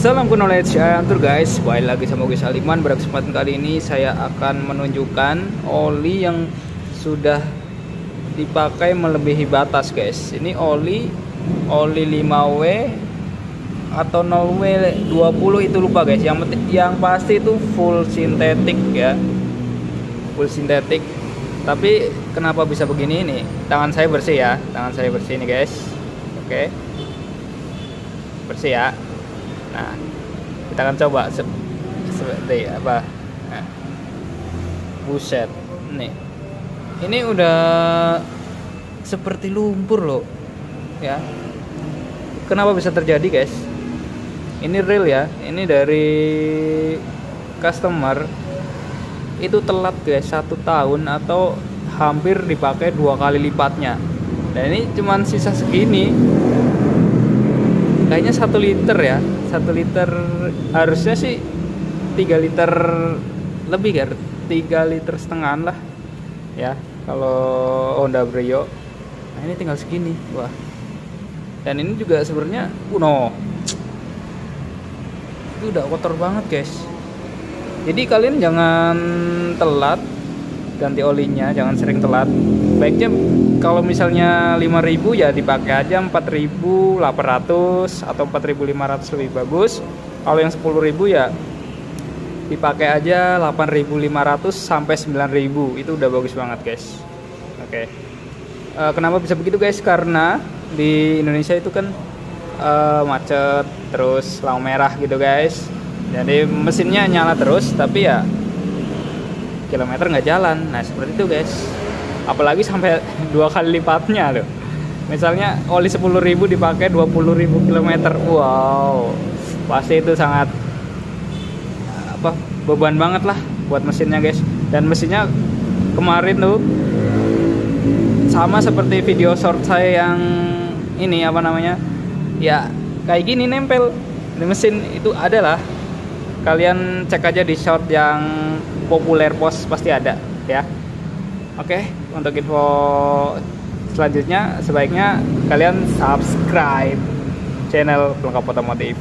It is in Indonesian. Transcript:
Salam knowledge antur guys. Balik lagi sama gue Saliman. Pada kesempatan kali ini saya akan menunjukkan oli yang sudah dipakai melebihi batas guys. Ini oli oli 5W atau 0W 20 itu lupa guys. Yang, yang pasti itu full sintetik ya. Full sintetik. Tapi kenapa bisa begini? Ini Tangan saya bersih ya. Tangan saya bersih ini guys. Oke. Bersih ya nah kita akan coba se seperti apa? Nah. buset nih. Ini udah seperti lumpur loh. Ya. Kenapa bisa terjadi guys? Ini real ya. Ini dari customer. Itu telat guys satu tahun atau hampir dipakai dua kali lipatnya. Dan ini cuman sisa segini kayaknya satu liter ya. Satu liter harusnya sih tiga liter lebih kan tiga liter setengah lah ya kalau Honda Brio. Nah ini tinggal segini. Wah. Dan ini juga sebenarnya uno. Itu udah kotor banget guys. Jadi kalian jangan telat ganti olinya jangan sering telat. Baiknya kalau misalnya 5000 ya dipakai aja 4800 atau 4500 lebih bagus. Kalau yang 10000 ya dipakai aja 8500 sampai 9000 itu udah bagus banget guys. Oke. Okay. uh, eh, kenapa bisa begitu guys? Karena di Indonesia itu kan uh, macet terus lampu merah gitu guys. Jadi mesinnya nyala terus tapi ya kilometer nggak jalan. Nah seperti itu guys. Apalagi sampai dua kali lipatnya loh. Misalnya oli 10.000 dipakai 20.000 kilometer. Wow. Pasti itu sangat apa beban banget lah buat mesinnya guys. Dan mesinnya kemarin tuh sama seperti video short saya yang ini apa namanya ya kayak gini nempel. Di mesin itu adalah kalian cek aja di short yang populer pos pasti ada ya. Oke untuk info selanjutnya sebaiknya kalian subscribe channel pelengkap otomotif